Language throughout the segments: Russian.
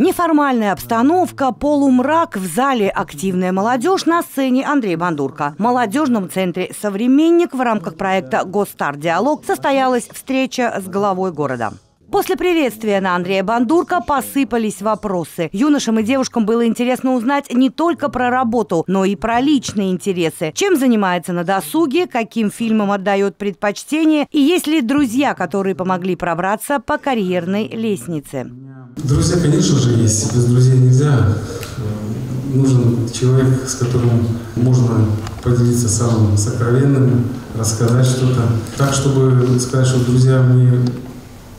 Неформальная обстановка, полумрак в зале «Активная молодежь» на сцене Андрей Бандурка. В молодежном центре «Современник» в рамках проекта «Гостар Диалог» состоялась встреча с главой города. После приветствия на Андрея Бандурка посыпались вопросы. Юношам и девушкам было интересно узнать не только про работу, но и про личные интересы. Чем занимается на досуге, каким фильмам отдает предпочтение и есть ли друзья, которые помогли пробраться по карьерной лестнице. Друзья, конечно же, есть. Без друзей нельзя. Нужен человек, с которым можно поделиться самым сокровенным, рассказать что-то. Так, чтобы сказать, что друзья мне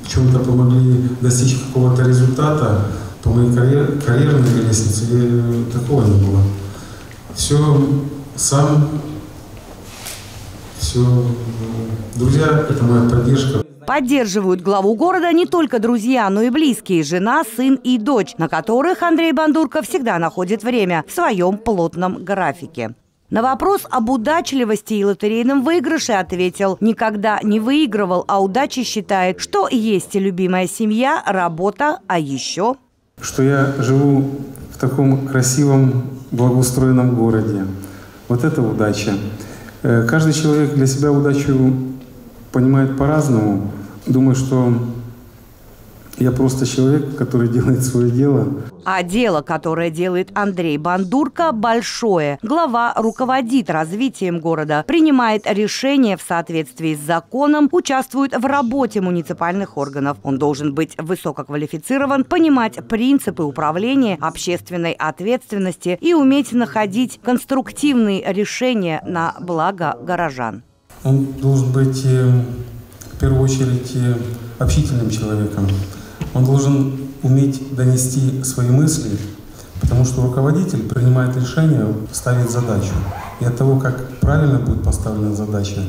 чем-то помогли достичь какого-то результата по моей карьер, карьерной лестнице, такого не было. Все сам, все. Друзья, это моя поддержка. Поддерживают главу города не только друзья, но и близкие – жена, сын и дочь, на которых Андрей Бандурко всегда находит время в своем плотном графике. На вопрос об удачливости и лотерейном выигрыше ответил – никогда не выигрывал, а удачи считает, что есть любимая семья, работа, а еще… Что я живу в таком красивом, благоустроенном городе. Вот это удача. Э, каждый человек для себя удачу понимает по-разному. Думаю, что я просто человек, который делает свое дело. А дело, которое делает Андрей Бандурка, большое. Глава руководит развитием города, принимает решения в соответствии с законом, участвует в работе муниципальных органов. Он должен быть высококвалифицирован, понимать принципы управления, общественной ответственности и уметь находить конструктивные решения на благо горожан. Он должен быть э, в первую очередь э, общительным человеком. Он должен уметь донести свои мысли, потому что руководитель принимает решение, ставит задачу. И от того, как правильно будет поставлена задача,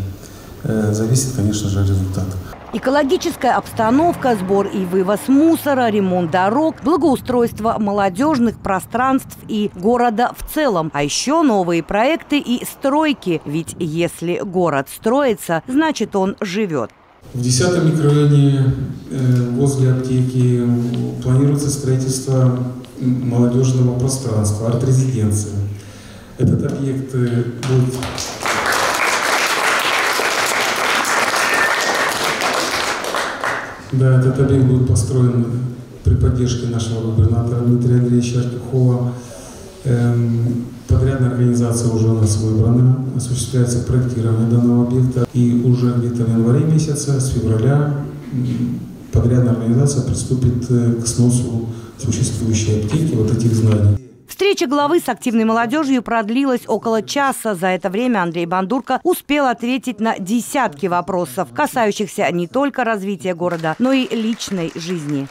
э, зависит, конечно же, результат. Экологическая обстановка, сбор и вывоз мусора, ремонт дорог, благоустройство молодежных пространств и города в целом. А еще новые проекты и стройки. Ведь если город строится, значит он живет. В 10 микрорайоне э, возле аптеки планируется строительство молодежного пространства, арт-резиденция. Этот объект э, будет... Да, этот объект будет построен при поддержке нашего губернатора Дмитрия Андреевича Артюхова. Эм, подрядная организация уже у нас выбрана, осуществляется проектирование данного объекта. И уже где-то в январе месяца, с февраля, подрядная организация приступит э, к сносу существующей аптеки, вот этих зданий. Встреча главы с активной молодежью продлилась около часа. За это время Андрей Бандурко успел ответить на десятки вопросов, касающихся не только развития города, но и личной жизни.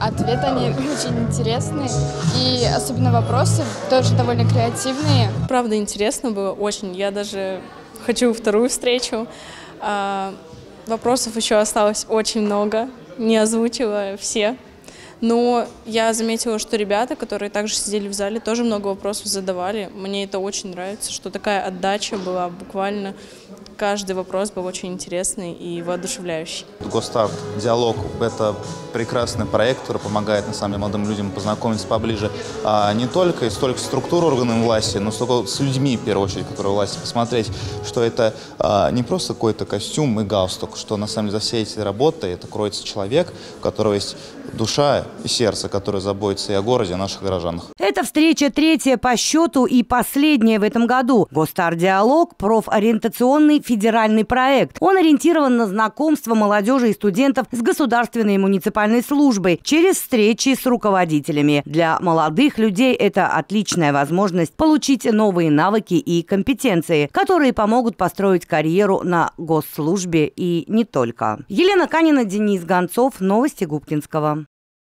Ответы они очень интересные, и особенно вопросы тоже довольно креативные. Правда, интересно было очень. Я даже хочу вторую встречу. А, вопросов еще осталось очень много, не озвучила все. Но я заметила, что ребята, которые также сидели в зале, тоже много вопросов задавали. Мне это очень нравится, что такая отдача была буквально. Каждый вопрос был очень интересный и воодушевляющий. Гостарт, диалог – это прекрасный проект, который помогает, на самом деле, молодым людям познакомиться поближе а не только и столько структур органов власти, но столько с людьми, в первую очередь, которые власти, посмотреть, что это а, не просто какой-то костюм и галстук, что на самом деле за всей этой работой это кроется человек, у которого есть душа и сердце, которое заботится и о городе, и о наших горожанах. Эта встреча третья по счету и последняя в этом году. Гостар-диалог – профориентационный федеральный проект. Он ориентирован на знакомство молодежи и студентов с государственной и муниципальной службой через встречи с руководителями. Для молодых людей это отличная возможность получить новые навыки и компетенции, которые помогут построить карьеру на госслужбе и не только. Елена Канина, Денис Гонцов. Новости Губкинского.